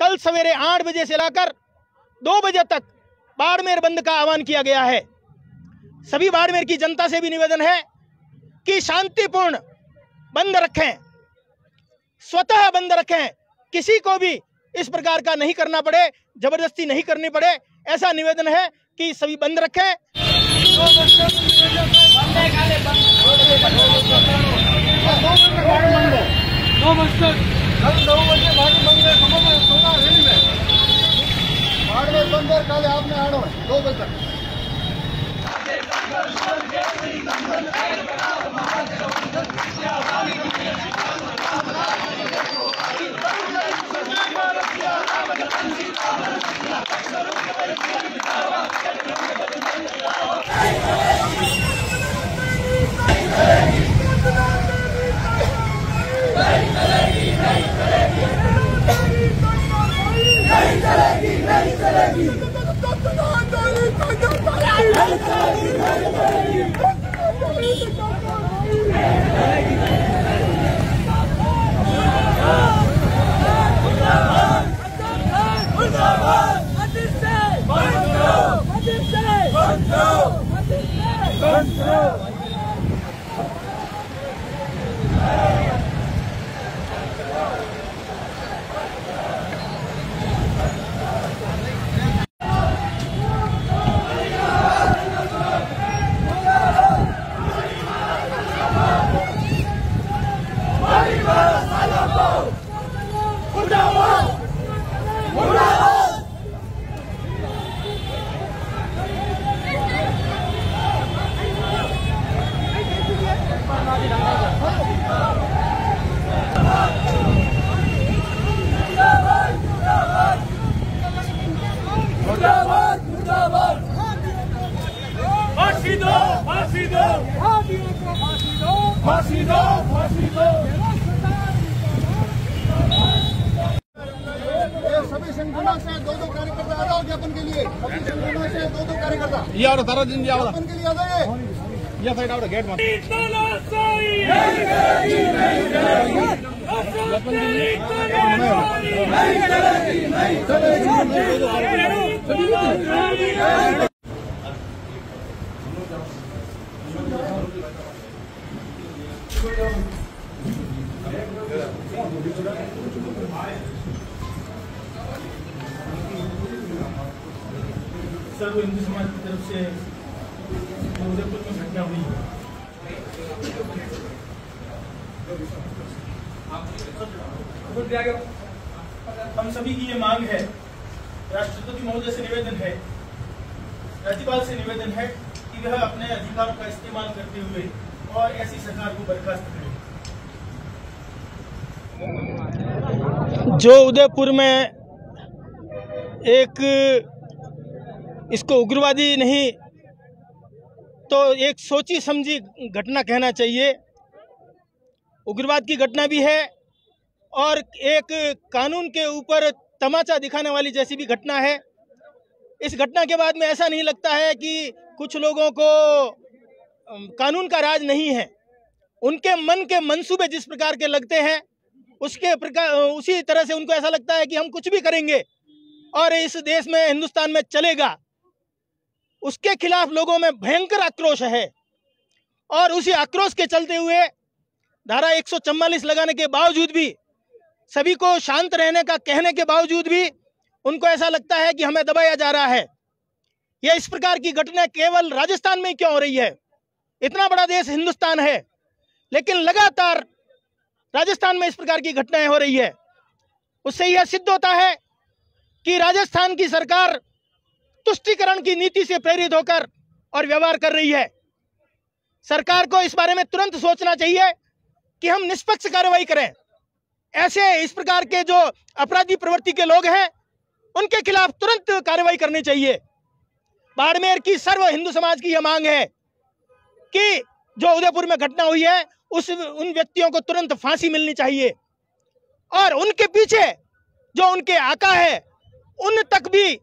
कल सवेरे आठ बजे से लाकर दो बजे तक बाड़मेर बंद का आह्वान किया गया है। सभी बाड़मेर की जनता से भी निवेदन है कि शांतिपूर्ण बंद रखें, स्वतः बंद रखें। किसी को भी इस प्रकार का नहीं करना पड़े, ज़बरदस्ती नहीं करनी पड़े, ऐसा निवेदन है कि सभी बंद रखें। दो दो सभी से दो दो कार्यकर्ता आधा हो गया के लिए सभी संगठनों से दो दो कार्यकर्ता ये साइड आओ गेट मत नहीं चलेगी नहीं ಮಾಡಿ सर्व हिंदू समाज की तरफ़ से उदयपुर में घटना हुई है हम सभी की ये मांग है राष्ट्रपति महोदय से निवेदन है, राज्यपाल से निवेदन है कि वह अपने अधिकारों का इस्तेमाल करते हुए और ऐसी सरकार को बर्खास्त करें। जो उदयपुर में एक, इसको उग्रवादी नहीं तो एक सोची समझी घटना कहना चाहिए। उग्रवाद की घटना भी है और एक कानून के ऊपर तमाचा दिखाने वाली जैसी भी घटना है। इस घटना के बाद में ऐसा नहीं लगता है कि कुछ लोगों को कानून का राज नहीं है। उनके मन के मंसूबे जिस प्रकार के लगते हैं, उसके प्रकार उसी तरह से उनको ऐसा लगता है कि हम कुछ भी करेंगे और इस देश में, हिंदुस्तान में चलेगा। उसके खिलाफ लोगों में भयंकर आक्रोश है और उसी आक्रोश के चलते हुए, धारा 144 लगाने के बावजूद भी सभी को शांत रहने का, कहने के बावजूद भी उनको ऐसा लगता है कि हमें दबाया जा रहा है। यह इस प्रकार की घटना केवल राजस्थान में क्यों हो रही है? इतना बड़ा देश हिंदुस्तान है, लेकिन लगातार राजस्थान में इस प्रकार की घटनाएँ हो रही है। उससे यह सिद्ध होता है कि राजस्थान की सरकार तुष्टिकरण की नीति से प्रेरित होकर और व्यवहार कर रही है। सरकार को इस बारे में तुरंत सोचना चाहिए कि हम निष्पक्ष कार्रवाई करें। ऐसे इस प्रकार के जो अपराधी प्रवृत्ति के लोग हैं, उनके खिलाफ तुरंत कार्रवाई करनी चाहिए। बाड़मेर की सर्व हिंदू समाज की यह मांग है कि जो उदयपुर में घटना हुई है, उस उन व्यक्तियों को तुरंत फांसी मिलनी चाहिए। और उनके पीछे जो उनके आका है, उन तक भी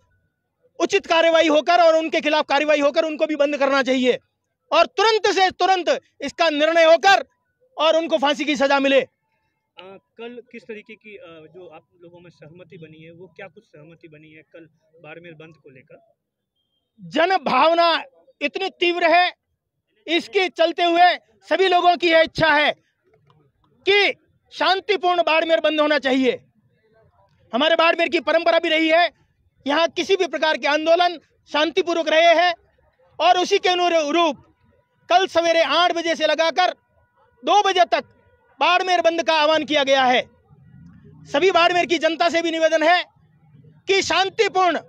उचित कार्रवाई होकर और उनके खिलाफ कार्रवाई होकर उनको भी बंद करना चाहिए। और तुरंत से तुरंत इसका निर्णय होकर और उनको फांसी की सजा मिले। अ, कल किस तरीके की अ, जो आप लोगों में सहमति बनी है वो क्या कुछ सहमति बनी है कल बाड़मेर बंद को लेकर? जन भावना इतनी तीव्र है इसके चलते हुए सभी लोगों की यह इच्छा है कि शांतिपूर्ण बाड़मेर बंद होना चाहिए। हमारे बाड़मेर की परंपरा भी रही है यहाँ किसी भी प्रकार के आंदोलन शांतिपूर्वक रहे हैं और उसी के अनुरूप कल सवेरे आठ बजे से लगाकर दो बजे तक बाड़मेर बंद का आह्वान किया गया है। सभी बाड़मेर की जनता से भी निवेदन है कि शांतिपूर्ण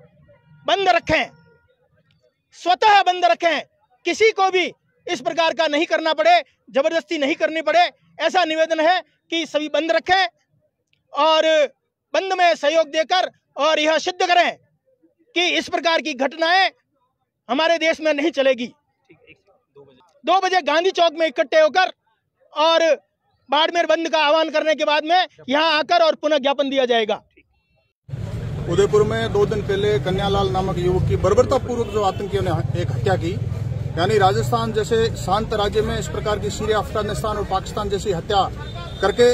बंद रखें स्वतः बंद रखें। किसी को भी इस प्रकार का नहीं करना पड़े ज़बरदस्ती नहीं करनी पड़े ऐसा निवेदन है कि सभी बंद रखें और बंद में सहयोग देकर और यह सिद्ध करें कि इस प्रकार की घटनाएँ हमारे देश में नहीं चलेगी। दो बजे गांधी चौक में इकट्ठे होकर और बाड़मेर बंद का आह्वान करने के बाद में यहाँ आकर और पुनः ज्ञापन दिया जाएगा। उदयपुर में दो दिन पहले कन्यालाल नामक युवक की बर्बरतापूर्वक जो आतंकियों ने एक हत्या की, यानी राजस्थान जैसे शांत राज्य में इस प्रकार की सीरिया, अफ़गानिस्तान और पाकिस्तान जैसी हत्या करके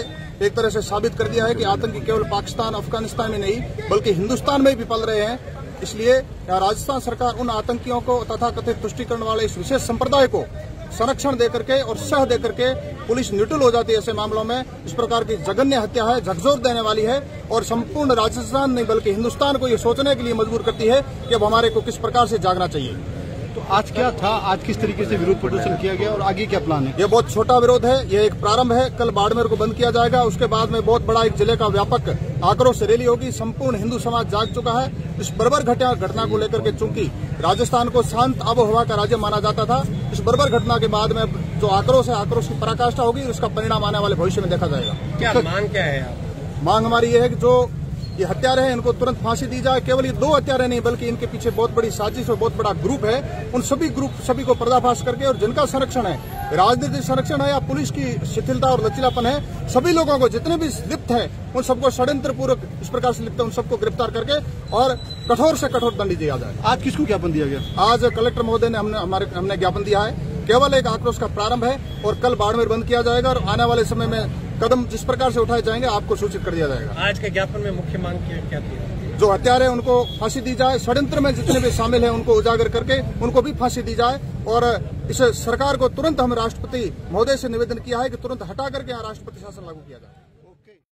एक तरह से साबित कर दिया है कि आतंकी केवल पाकिस्तान, अफ़गानिस्तान में नहीं, बल्कि हिंदुस्तान में भी पल रहे हैं। इसलिए राजस्थान सरकार उन आतंकियों को तथा कथित तुष्टिकरण वाले इस विशेष संप्रदाय को संरक्षण दे करके और सह दे करके पुलिस निटुल हो जाती है ऐसे मामलों में। इस प्रकार की जघन्य हत्या है, झकझोर देने वाली है और संपूर्ण राजस्थान नहीं, बल्कि हिंदुस्तान को यह सोचने के लिए मजबूर करती है कि अब हमारे को किस प्रकार से जागना चाहिए। तो आज क्या था? आज किस तरीके से विरोध प्रदर्शन किया गया और आगे क्या प्लान है? ये बहुत छोटा विरोध है ये एक प्रारंभ है कल बाड़मेर को बंद किया जाएगा उसके बाद में बहुत बड़ा एक ज़िले का व्यापक आक्रोश रैली होगी संपूर्ण हिंदू समाज जाग चुका है। इस बर्बर घटना घटना को लेकर के चूँकि राजस्थान को शांत आबोहवा का राज्य माना जाता था इस बर्बर घटना के बाद में जो आक्रोश है आक्रोश की पराकाष्ठा होगी उसका परिणाम आने वाले भविष्य में देखा जाएगा। क्या मांग क्या है मांग हमारी ये है कि जो ये हत्यारे हैं इनको तुरंत फांसी दी जाए। केवल ये दो हत्यारे नहीं बल्कि इनके पीछे बहुत बड़ी साजिश और बहुत बड़ा ग्रुप है। उन सभी ग्रुप सभी को पर्दाफाश करके और जिनका संरक्षण है राजनीतिक संरक्षण है या पुलिस की शिथिलता और लचीलापन है सभी लोगों को जितने भी लिप्त है उन सबको षड्यंत्र पूर्वक इस प्रकार से लिप्त है उन सबको गिरफ़्तार करके और कठोर से कठोर दंड दिया जाए। आज किसको ज्ञापन दिया गया? आज कलेक्टर महोदय ने हमने हमारे हमने ज्ञापन दिया है। केवल एक आक्रोश का प्रारंभ है और कल बाड़मेर बंद किया जाएगा और आने वाले समय में कदम जिस प्रकार से उठाए जाएँगे आपको सूचित कर दिया जाएगा। आज के ज्ञापन में मुख्य मांग क्या क्या थी? जो हत्यारे हैं उनको फांसी दी जाए षड्यंत्र में जितने भी शामिल हैं उनको उजागर करके उनको भी फांसी दी जाए और इस सरकार को तुरंत हम राष्ट्रपति महोदय से निवेदन किया है कि तुरंत हटा करके यहाँ राष्ट्रपति शासन लागू किया जाए।